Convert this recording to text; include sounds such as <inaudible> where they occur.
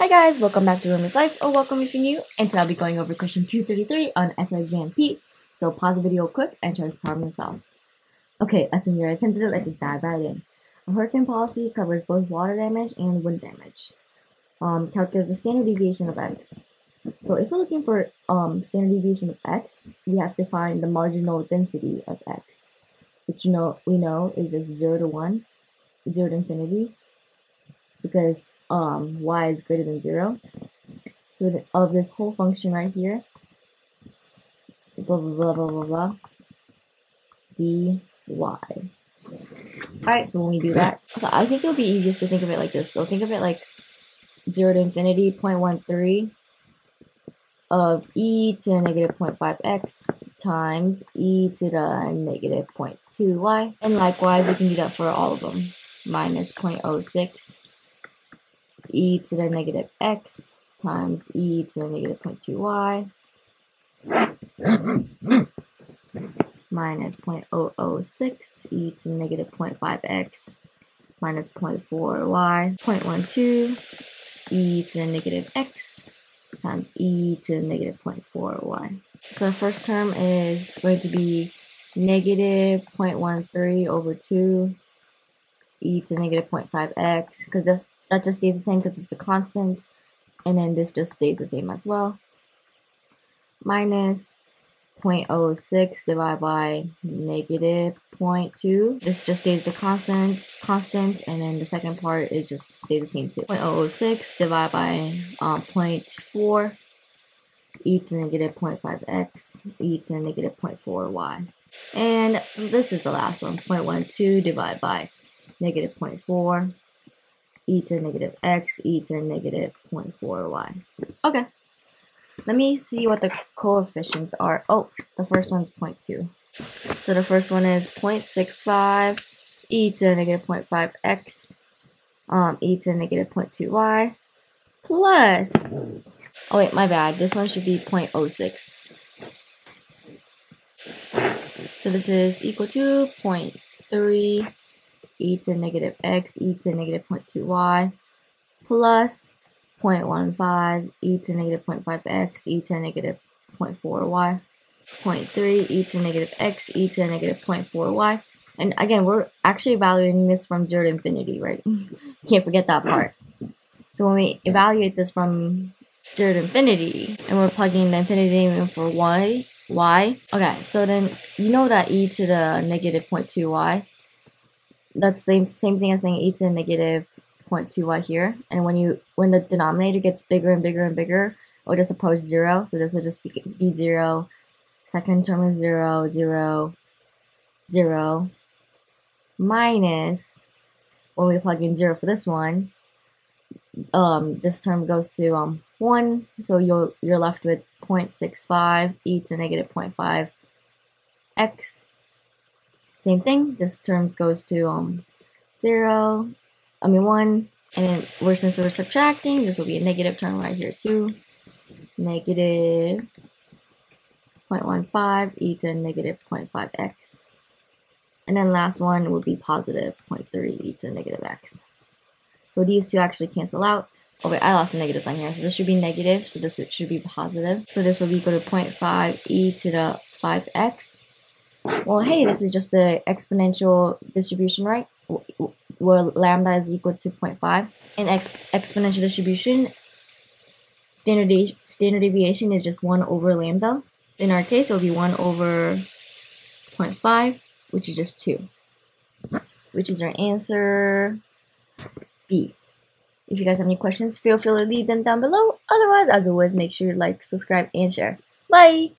Hi guys, welcome back to Rumi's Life, or welcome if you're new, and today I'll be going over question 233 on SOA Exam P, so pause the video quick and try this problem yourself. Okay, assume you're attentive, let's just dive right in. A hurricane policy covers both water damage and wind damage. Um, calculate the standard deviation of x. So if we're looking for um, standard deviation of x, we have to find the marginal density of x, which you know we know is just 0 to 1, 0 to infinity, because um, y is greater than 0. So of this whole function right here, blah, blah, blah, blah, blah, blah, dy. Alright, so when we do that, so I think it'll be easiest to think of it like this. So think of it like 0 to infinity, 0.13 of e to the negative 0.5x times e to the negative 0.2y. And likewise, you can do that for all of them. Minus 0.06 e to the negative x times e to the negative 0.2y minus 0.006 e to the negative 0.5x minus 0.4y 0.12 e to the negative x times e to the negative 0.4y. So the first term is going to be negative 0.13 over 2 e to negative 0.5x because that's that just stays the same because it's a constant and then this just stays the same as well. Minus 0.06 divided by negative 0.2 this just stays the constant constant and then the second part is just stay the same too. 0.006 divided by um, 0.4 e to negative 0.5x e to negative 0.4y and this is the last one 0.12 divided by negative 0.4, e to the negative x, e to the negative 0.4y. Okay, let me see what the coefficients are. Oh, the first one's 0.2. So the first one is 0.65, e to the negative 0.5x, um, e to the negative 0.2y, plus, oh wait, my bad, this one should be 0.06. So this is equal to 0.3 e to negative x e to negative 0.2y plus 0.15 e to negative 0.5x e to negative 0.4y 0.3 e to negative x e to negative 0.4y and again we're actually evaluating this from 0 to infinity right? <laughs> Can't forget that part. So when we evaluate this from 0 to infinity and we're plugging the infinity in for y y. Okay so then you know that e to the negative 0.2y that's same same thing as saying e to the negative 0.2y here. And when you when the denominator gets bigger and bigger and bigger, it'll just approach zero. So this will just be, be zero. Second term is zero, zero, zero, minus when we plug in zero for this one, um, this term goes to um, 1, so you're, you're left with 0.65 e to negative 0.5 x same thing, this term goes to um, 0, I mean 1, and then we're, since we're subtracting, this will be a negative term right here too. Negative 0.15 e to negative 0.5x. And then last one would be positive 0.3 e to the negative x. So these two actually cancel out. Oh wait, I lost the negative sign here. So this should be negative, so this should be positive. So this will be equal to 0.5 e to the 5x well, hey, this is just the exponential distribution, right? Where lambda is equal to 0.5. In exp exponential distribution, standard, de standard deviation is just 1 over lambda. In our case, it will be 1 over 0.5, which is just 2. Which is our answer B. If you guys have any questions, feel free to leave them down below. Otherwise, as always, make sure you like, subscribe, and share. Bye!